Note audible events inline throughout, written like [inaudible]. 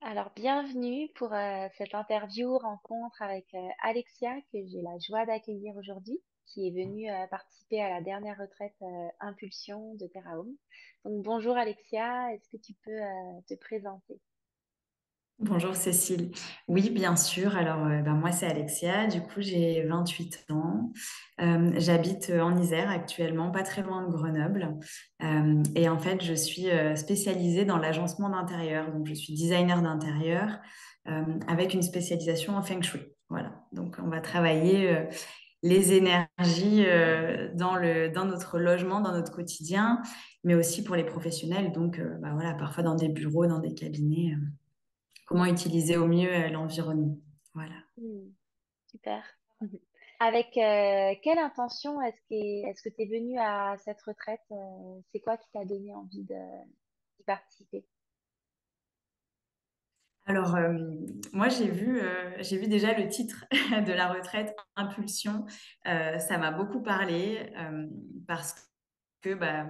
Alors, bienvenue pour euh, cette interview rencontre avec euh, Alexia que j'ai la joie d'accueillir aujourd'hui, qui est venue euh, participer à la dernière retraite Impulsion de Terra Home. Donc, bonjour Alexia, est-ce que tu peux te présenter? Bonjour Cécile. Oui, bien sûr. Alors, euh, ben, moi, c'est Alexia. Du coup, j'ai 28 ans. Euh, j'habite en Isère actuellement, pas très loin de Grenoble. Euh, et en fait, je suis euh, spécialisée dans l'agencement d'intérieur. Donc, je suis designer d'intérieur euh, avec une spécialisation en Feng Shui. Voilà. Donc, on va travailler euh, les énergies euh, dans notre logement, dans notre quotidien, mais aussi pour les professionnels. Donc, euh, bah, voilà, parfois dans des bureaux, dans des cabinets. Comment utiliser au mieux euh, l'environnement. Voilà. Hmm, super. [laughs] Avec euh, quelle intention est-ce que est-ce que tu es venue à cette retraite? euh, c'est quoi qui t'a donné envie de, d'y participer? Alors, euh, moi, j'ai vu, euh, j'ai vu déjà le titre [laughs] de la retraite, Impulsion. Euh, ça m'a beaucoup parlé parce que, bah,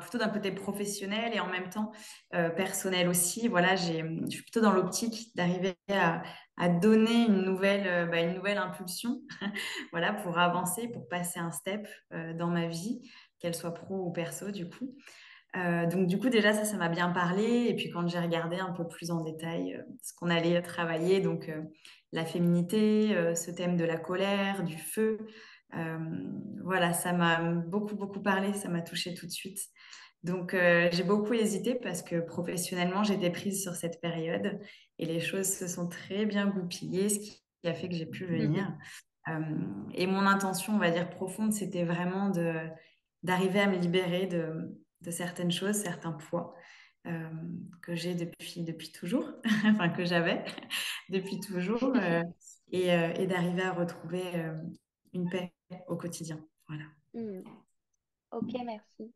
plutôt d'un côté professionnel et en même temps euh, personnel aussi. Voilà, je suis plutôt dans l'optique d'arriver à, donner une nouvelle, euh, bah, une nouvelle impulsion, [laughs] voilà, pour avancer, pour passer un step euh, dans ma vie, qu'elle soit pro ou perso, du coup. Donc du coup déjà ça ça m'a bien parlé et puis quand j'ai regardé un peu plus en détail ce qu'on allait travailler donc la féminité ce thème de la colère du feu voilà ça m'a beaucoup beaucoup parlé ça m'a touché tout de suite. Donc euh, j'ai beaucoup hésité parce que professionnellement j'étais prise sur cette période et les choses se sont très bien goupillées ce qui a fait que j'ai pu venir. Euh, et mon intention on va dire profonde c'était vraiment d'arriver à me libérer de de certaines choses, certains poids euh, que j'ai depuis, depuis toujours, [laughs] enfin que j'avais [laughs] depuis toujours, [laughs] euh, et, euh, et d'arriver à retrouver euh, une paix au quotidien. Voilà. Hmm, ok, merci.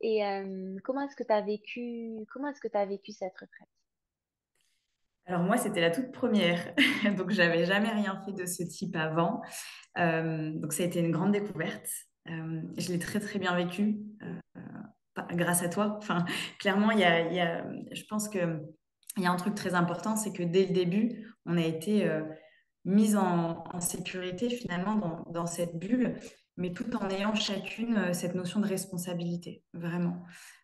Et euh, comment est-ce que tu as vécu, comment est-ce que tu as vécu cette retraite? Alors moi, c'était la toute première, [laughs] donc j'avais jamais rien fait de ce type avant. Euh, donc ça a été une grande découverte. Euh, je l'ai très très bien vécu grâce à toi. Enfin, clairement, il y a, y a- je pense que il y a un truc très important, c'est que dès le début, on a été mise en, sécurité finalement dans, cette bulle, mais tout en ayant chacune euh, cette notion de responsabilité, vraiment.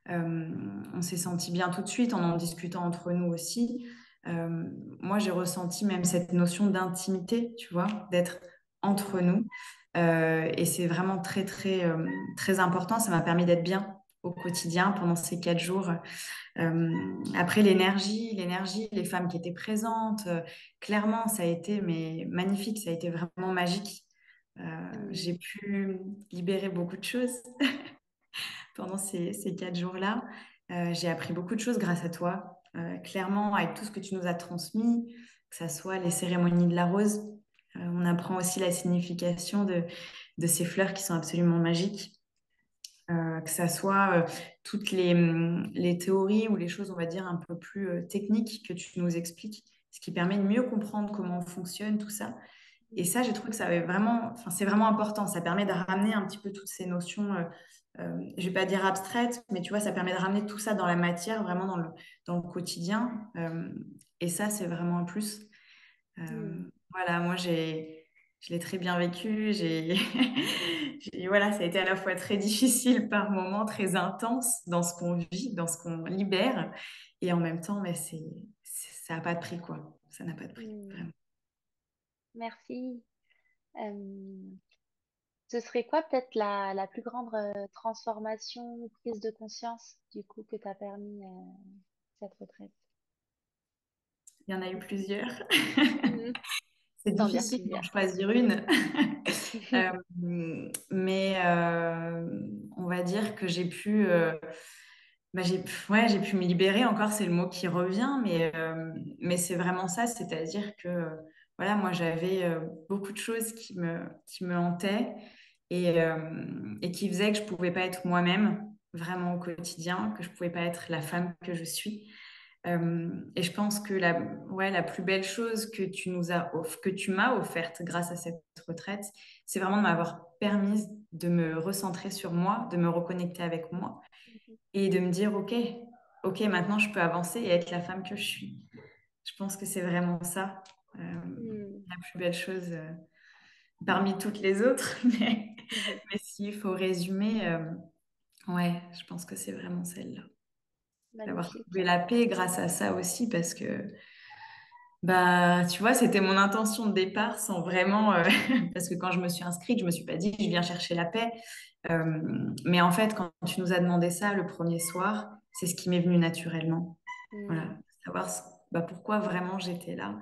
Euh, on s'est senti bien tout de suite en en discutant entre nous aussi. Euh, moi, j'ai ressenti même cette notion d'intimité, tu vois, d'être entre nous. Et c'est vraiment très, très, très important. Ça m'a permis d'être bien au quotidien pendant ces quatre jours. Euh, après, l'énergie, l'énergie, les femmes qui étaient présentes, euh, clairement, ça a été mais magnifique, ça a été vraiment magique. Euh, j'ai pu libérer beaucoup de choses [laughs] pendant ces, ces quatre jours-là. J'ai appris beaucoup de choses grâce à toi. Clairement, avec tout ce que tu nous as transmis, que ce soit les cérémonies de la rose, on apprend aussi la signification de, de ces fleurs qui sont absolument magiques. Euh, que ça soit euh, toutes les, hum, les théories ou les choses, on va dire, un peu plus euh, techniques que tu nous expliques, ce qui permet de mieux comprendre comment fonctionne tout ça. Et ça, j'ai trouvé que ça avait vraiment, c'est vraiment important. Ça permet de ramener un petit peu toutes ces notions, je vais pas dire abstraites, mais tu vois, ça permet de ramener tout ça dans la matière, vraiment dans le, dans le quotidien. Et ça, c'est vraiment un plus. Euh, voilà, moi, j'ai, je l'ai très bien vécu. [laughs] J'ai, voilà, ça a été à la fois très difficile par moments, très intense dans ce qu'on vit, dans ce qu'on libère. Et en même temps, mais c'est, ça n'a pas de prix, quoi. Ça n'a pas de prix, hmm. vraiment. Merci. Euh, ce serait quoi peut-être la, la plus grande euh, transformation ou prise de conscience du coup que t'as permis euh, cette retraite? Il y en a eu plusieurs. [laughs] C'est difficile d'en choisir une. [laughs] Euh, mais euh, on va dire que j'ai pu, euh, bah, j'ai, ouais, j'ai pu me libérer. Encore, c'est le mot qui revient, mais, mais c'est vraiment ça. C'est-à-dire que voilà, moi, j'avais beaucoup de choses qui me, qui me hantaient et, et qui faisaient que je pouvais pas être moi-même vraiment au quotidien, que je pouvais pas être la femme que je suis. Et je pense que la, ouais, la plus belle chose que tu nous as off- que tu m'as offerte grâce à cette retraite, c'est vraiment de m'avoir permis de me recentrer sur moi, de me reconnecter avec moi et de me dire, OK, OK, maintenant je peux avancer et être la femme que je suis. Je pense que c'est vraiment ça. Hmm. La plus belle chose parmi toutes les autres. [laughs] Mais, mais s'il faut résumer, ouais, je pense que c'est vraiment celle-là. D'avoir trouvé la paix grâce à ça aussi, parce que bah, tu vois, c'était mon intention de départ sans vraiment. Euh, [laughs] parce que quand je me suis inscrite, je me suis pas dit je viens chercher la paix. Euh, mais en fait, quand tu nous as demandé ça le premier soir, c'est ce qui m'est venu naturellement. Voilà, hmm. savoir bah, pourquoi vraiment j'étais là.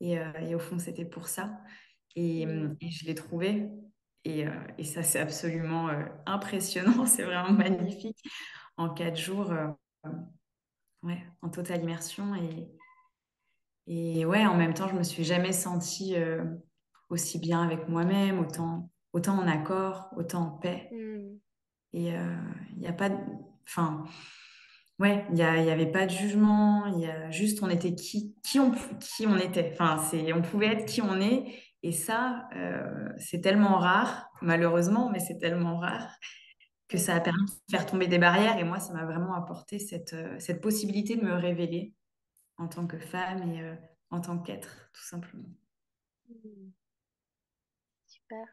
Et, euh, et, au fond, c'était pour ça. Et, hmm. et je l'ai trouvé. Et, et ça, c'est absolument impressionnant. [laughs] C'est vraiment magnifique. En quatre jours, ouais, en totale immersion. Et, et ouais, en même temps, je me suis jamais sentie euh, aussi bien avec moi-même, autant, autant en accord, autant en paix. Hmm. Et il euh, n'y a pas de... Enfin, ouais, il n'y avait pas de jugement, y a juste on était qui, qui, on, qui on était. Enfin, on pouvait être qui on est. Et ça, euh, c'est tellement rare, malheureusement, mais c'est tellement rare que ça a permis de faire tomber des barrières. Et moi, ça m'a vraiment apporté cette, cette possibilité de me révéler en tant que femme et euh, en tant qu'être, tout simplement. Hmm. Super.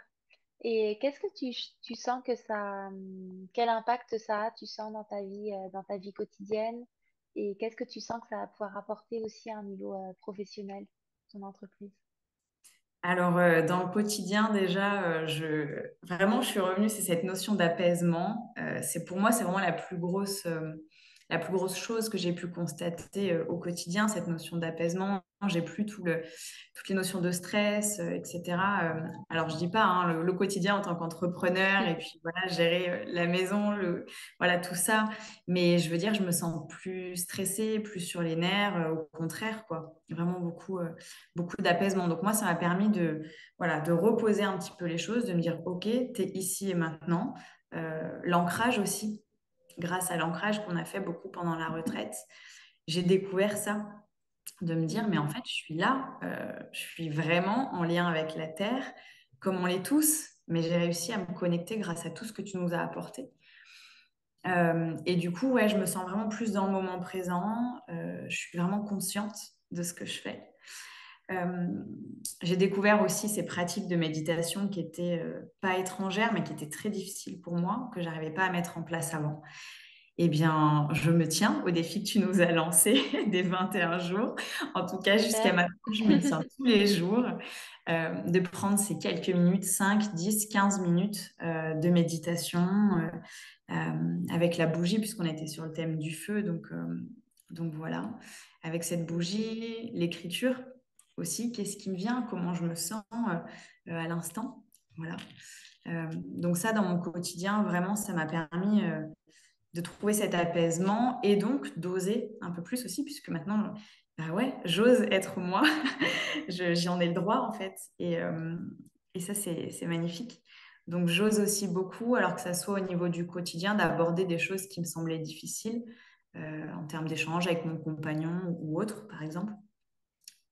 Et qu'est-ce que tu, tu, sens que ça, hmm, quel impact ça a, tu sens dans ta vie, euh, dans ta vie quotidienne, et qu'est-ce que tu sens que ça va pouvoir apporter aussi à un niveau euh, professionnel, ton entreprise? Alors, dans le quotidien, déjà, je... vraiment, je suis revenue, c'est cette notion d'apaisement. c'est pour moi, c'est vraiment la plus grosse la plus grosse chose que j'ai pu constater euh, au quotidien, cette notion d'apaisement. J'ai plus toutes les notions de stress, euh, etc. Euh, alors, je dis pas hein, le, quotidien en tant qu'entrepreneur et puis voilà, gérer la maison, voilà, tout ça. Mais je veux dire, je me sens plus stressée, plus sur les nerfs, au contraire, quoi. Vraiment beaucoup, beaucoup d'apaisement. Donc, moi, ça m'a permis de, voilà, de reposer un petit peu les choses, de me dire, OK, tu es ici et maintenant. L'ancrage aussi, grâce à l'ancrage qu'on a fait beaucoup pendant la retraite, j'ai découvert ça, de me dire, mais en fait, je suis là, euh, je suis vraiment en lien avec la Terre, comme on l'est tous, mais j'ai réussi à me connecter grâce à tout ce que tu nous as apporté. Euh, et du coup, ouais, je me sens vraiment plus dans le moment présent, euh, je suis vraiment consciente de ce que je fais. J'ai découvert aussi ces pratiques de méditation qui étaient pas étrangères, mais qui étaient très difficiles pour moi, que j'arrivais pas à mettre en place avant eh bien, je me tiens au défi que tu nous as lancé [laughs] des 21 jours. En tout cas, jusqu'à maintenant, je me tiens tous les jours. Euh, de prendre ces quelques minutes, 5, 10, 15 minutes euh, de méditation euh, avec la bougie, puisqu'on était sur le thème du feu. Donc, donc voilà, avec cette bougie, l'écriture qu'est-ce qui me vient, comment je me sens à l'instant. Voilà. donc ça, dans mon quotidien, vraiment, ça m'a permis de trouver cet apaisement et donc d'oser un peu plus aussi, puisque maintenant, bah ouais, j'ose être moi, [laughs] j'en ai le droit en fait. Et, euh, et ça, c'est magnifique. Donc j'ose aussi beaucoup, alors que ça soit au niveau du quotidien, d'aborder des choses qui me semblaient difficiles euh, en termes d'échange avec mon compagnon ou autre, par exemple.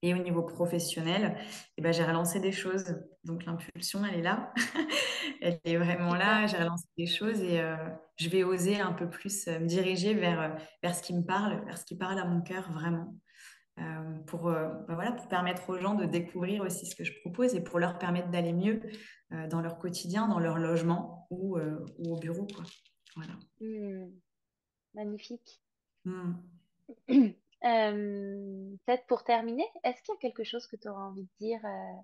Et au niveau professionnel, eh ben, j'ai relancé des choses. Donc l'impulsion, elle est là. [laughs] elle est vraiment là. J'ai relancé des choses et euh, je vais oser un peu plus euh, me diriger vers, euh, vers ce qui me parle, vers ce qui parle à mon cœur vraiment. pour, ben voilà, pour permettre aux gens de découvrir aussi ce que je propose et pour leur permettre d'aller mieux dans leur quotidien, dans leur logement ou, ou au bureau. Quoi. Voilà. Mmh. Magnifique. Mmh. [clears throat] Euh, peut-être pour terminer, est-ce qu'il y a quelque chose que tu auras envie de dire euh,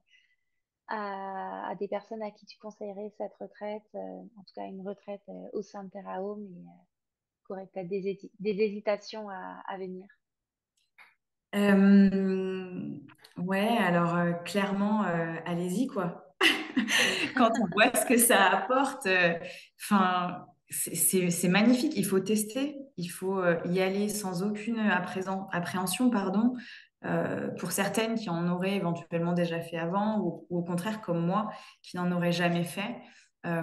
à, des personnes à qui tu conseillerais cette retraite, euh, en tout cas une retraite au sein de Terra Home et qui auraient peut-être des, hésitations à, venir? Ouais, alors clairement, allez-y quoi. [laughs] Quand on voit ce que ça apporte, enfin c'est magnifique. Il faut tester, il faut euh, y aller sans aucune appréhension, pardon. Euh, pour certaines qui en auraient éventuellement déjà fait avant, ou, au contraire comme moi, qui n'en auraient jamais fait. Euh,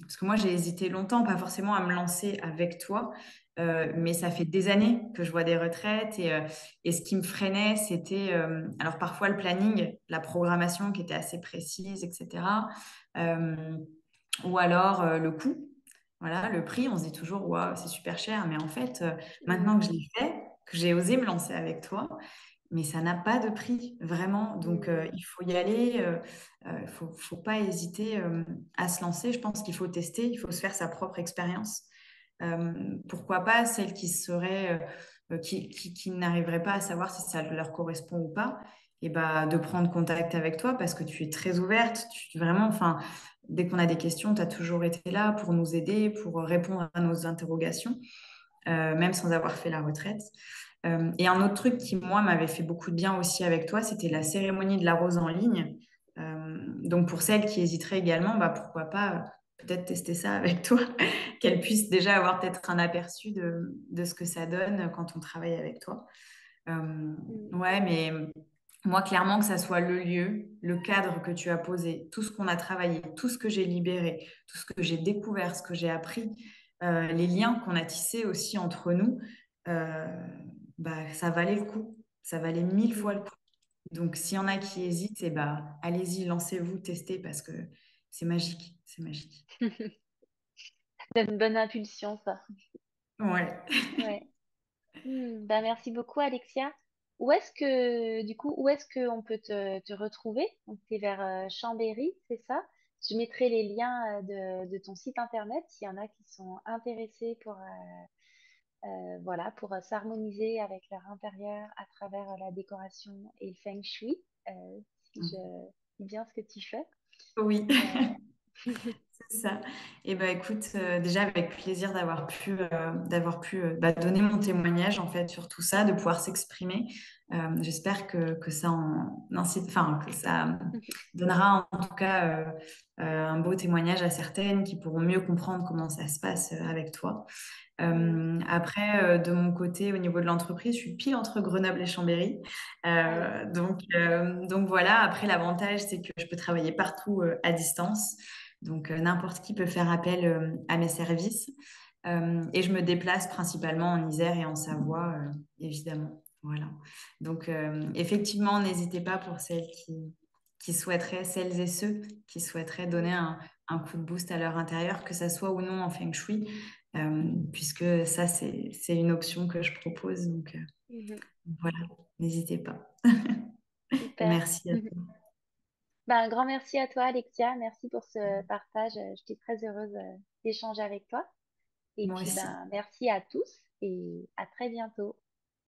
parce que moi, j'ai hésité longtemps, pas forcément à me lancer avec toi, mais ça fait des années que je vois des retraites et, et ce qui me freinait, c'était alors parfois le planning, la programmation qui était assez précise, etc. ou alors le coût. Voilà, le prix, on se dit toujours, waouh, c'est super cher. Mais en fait, euh, maintenant que je l'ai fait, que j'ai osé me lancer avec toi, mais ça n'a pas de prix, vraiment. Donc, euh, Mm. il faut y aller. euh, euh, Il faut, faut pas hésiter euh, à se lancer. Je pense qu'il faut tester, il faut se faire sa propre expérience. Euh, pourquoi pas celles qui seraient, euh, qui, qui, pas à savoir si ça leur correspond ou pas, et bah, de prendre contact avec toi parce que tu es très ouverte. Tu, vraiment, enfin, dès qu'on a des questions, tu as toujours été là pour nous aider, pour répondre à nos interrogations, euh, même sans avoir fait la retraite. Euh, et un autre truc qui, moi, m'avait fait beaucoup de bien aussi avec toi, c'était la cérémonie de la rose en ligne. Euh, donc, pour celles qui hésiteraient également, bah, pourquoi pas peut-être tester ça avec toi, [laughs] qu'elles puissent déjà avoir peut-être un aperçu de, de, ce que ça donne quand on travaille avec toi. Mm. ouais, mais moi, clairement, que ça soit le lieu, le cadre que tu as posé, tout ce qu'on a travaillé, tout ce que j'ai libéré, tout ce que j'ai découvert, ce que j'ai appris, euh, les liens qu'on a tissés aussi entre nous, euh, bah, ça valait le coup. Ça valait mille fois le coup. Donc, s'il y en a qui hésitent, eh bah, allez-y, lancez-vous, testez parce que c'est magique. C'est magique. [laughs] C'est une bonne impulsion, ça. Ouais. Ouais. [laughs] Hmm, bah, merci beaucoup, Alexia. Où est-ce que, du coup, où est-ce qu'on peut te, te retrouver? Donc, c'est vers euh, Chambéry, c'est ça? Je mettrai les liens euh, de, de ton site internet s'il y en a qui sont intéressés pour, euh, euh, voilà, pour s'harmoniser avec leur intérieur à travers la décoration et le feng shui, si je dis bien ce que tu fais. Oui. [laughs] [laughs] C'est ça. Et bah écoute, euh, déjà avec plaisir d'avoir pu, euh, d'avoir pu euh, bah, donner mon témoignage en fait sur tout ça, de pouvoir s'exprimer. J'espère que, que ça en incite, enfin que ça [laughs] donnera en tout cas un beau témoignage à certaines qui pourront mieux comprendre comment ça se passe avec toi. Euh, après, euh, de mon côté, au niveau de l'entreprise, je suis pile entre Grenoble et Chambéry. Euh, donc, donc voilà, après, l'avantage, c'est que je peux travailler partout à distance. Donc, euh, n'importe qui peut faire appel euh, à mes services. Euh, et je me déplace principalement en Isère et en Savoie, évidemment. Voilà. Donc, effectivement, n'hésitez pas pour celles qui, qui souhaiteraient, celles et ceux qui souhaiteraient donner un, un coup de boost à leur intérieur, que ça soit ou non en feng shui, euh, puisque ça, c'est, une option que je propose. Donc, euh, mhm, voilà, n'hésitez pas. [laughs] Merci à toi. Ben, un grand merci à toi, Alexia. Merci pour ce partage. Euh, J'étais très heureuse euh, d'échanger avec toi. Et Moi puis, ben, merci à tous et à très bientôt.